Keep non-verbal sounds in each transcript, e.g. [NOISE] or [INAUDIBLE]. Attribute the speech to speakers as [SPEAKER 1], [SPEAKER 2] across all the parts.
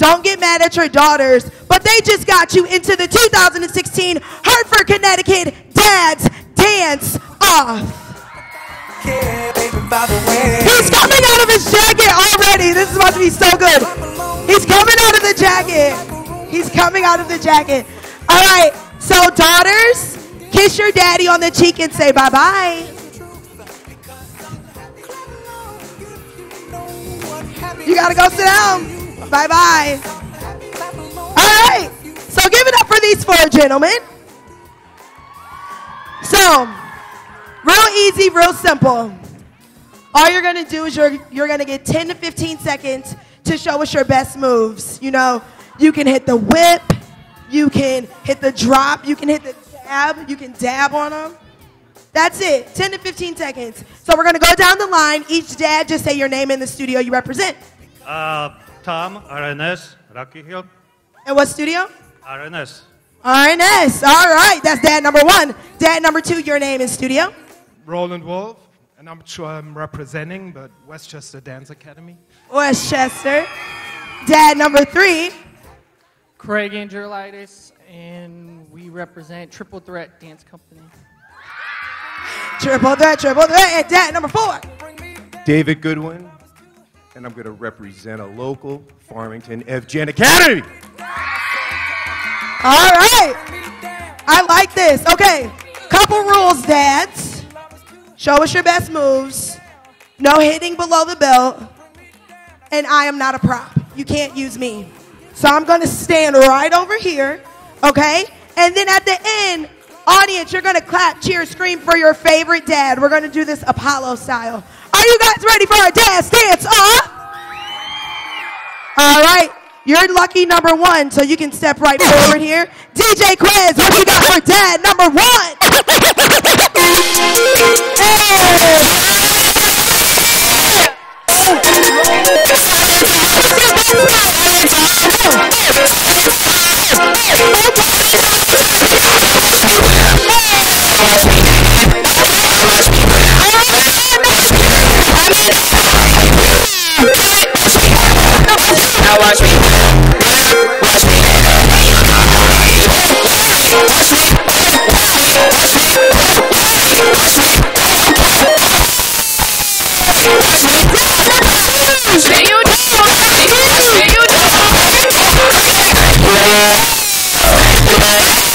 [SPEAKER 1] don't get mad at your daughters, but they just got you into the 2016 Hartford, Connecticut Dads Dance Off. He's coming out of his jacket already. This is about to be so good. He's coming out of the jacket. He's coming out of the jacket. All right, so daughters, kiss your daddy on the cheek and say bye bye. You gotta go sit down. Bye bye. All right, so give it up for these four gentlemen. So, real easy, real simple. All you're gonna do is you're, you're gonna get 10 to 15 seconds to show us your best moves. You know, you can hit the whip, you can hit the drop, you can hit the dab, you can dab on them. That's it, 10 to 15 seconds. So we're gonna go down the line. Each dad just say your name in the studio you represent.
[SPEAKER 2] Uh, Tom, RNS, Rocky Hill,
[SPEAKER 1] And what studio?
[SPEAKER 2] RNS.
[SPEAKER 1] RNS. All right, that's dad number one. Dad number two, your name in studio.
[SPEAKER 3] Roland Wolf, and I'm sure I'm representing, but Westchester Dance Academy.
[SPEAKER 1] Westchester. Dad number three.
[SPEAKER 4] Craig Angelitis, and we represent Triple Threat Dance Company.
[SPEAKER 1] Triple threat, triple threat. And dad number four.
[SPEAKER 5] David Goodwin, and I'm going to represent a local Farmington FGen Academy.
[SPEAKER 1] All right. I like this. Okay. Couple rules, dads. Show us your best moves. No hitting below the belt. And I am not a prop. You can't use me. So I'm going to stand right over here. Okay? And then at the end, audience, you're going to clap, cheer, scream for your favorite dad. We're going to do this Apollo style. Are you guys ready for a dance dance off? All right. You're lucky number one, so you can step right forward here. DJ Quiz, what you got for dad number one? [LAUGHS]
[SPEAKER 6] Break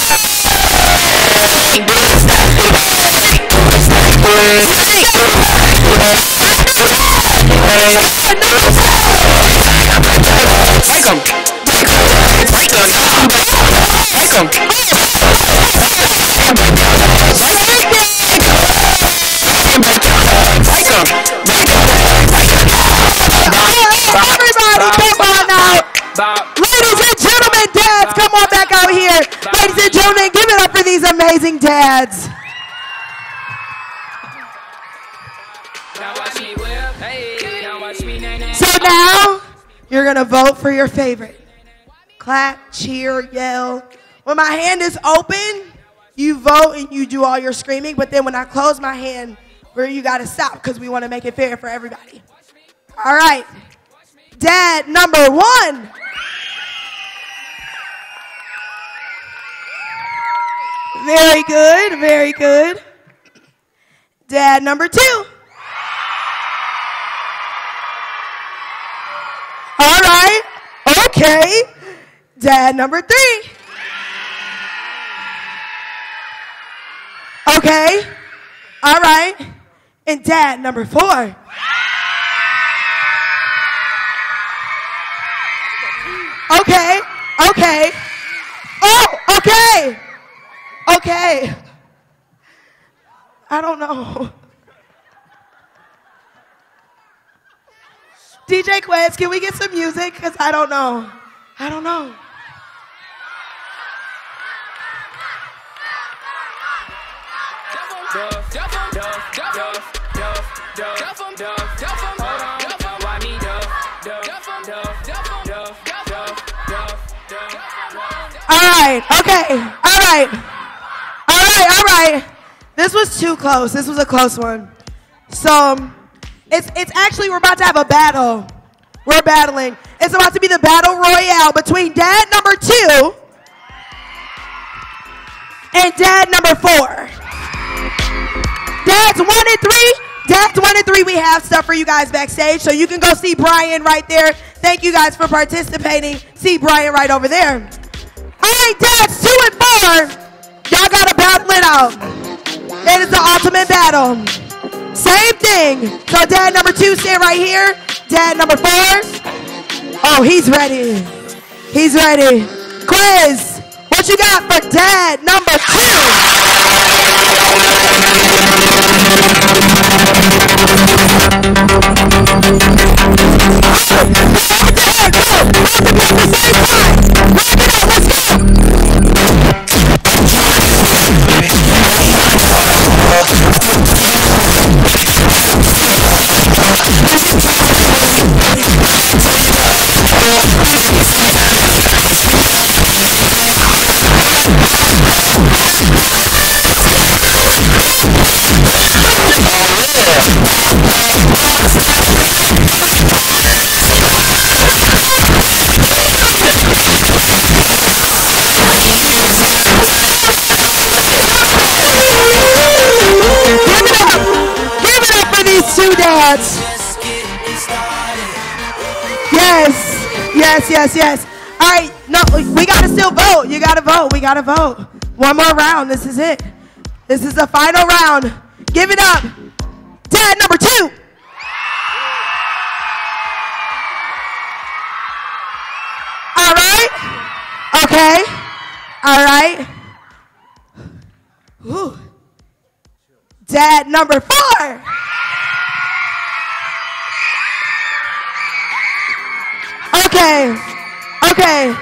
[SPEAKER 6] nay.
[SPEAKER 1] So now, you're going to vote for your favorite. Clap, cheer, yell. When my hand is open, you vote and you do all your screaming. But then when I close my hand, where you got to stop because we want to make it fair for everybody. All right. Dad number one. Very good, very good. Dad number two. All right. Okay. Dad number three. Okay. All right. And dad number four. Okay. Okay. Oh, okay. Okay. I don't know. DJ Quest, can we get some music? Because I don't know. I don't know. All right, okay, all right, all right. This was too close. This was a close one. So, um, it's it's actually we're about to have a battle. We're battling. It's about to be the battle royale between dad number two and dad number four. Dads one and three. Dads one and three. We have stuff for you guys backstage, so you can go see Brian right there. Thank you guys for participating. See Brian right over there. All right, dads two and four. Y'all gotta battle it out. It is the ultimate battle. Same thing. So dad number two, stand right here. Dad number four. Oh, he's ready. He's ready. Quiz. What you got for dad number two? Yes. Yes, yes, yes. All right. No, we got to still vote. You got to vote. We got to vote. One more round. This is it. This is the final round. Give it up. Dad number two. Okay. All right. Dad number four. Okay. Okay.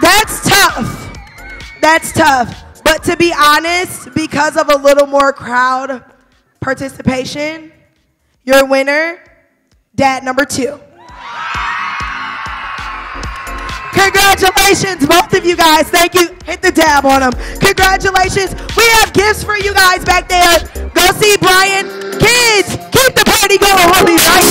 [SPEAKER 1] That's tough. That's tough. But to be honest, because of a little more crowd participation, your winner, dad number two. Congratulations, both of you guys. Thank you. Hit the dab on them. Congratulations. We have gifts for you guys back there. Go see Brian. Kids, keep the party going, homies, right.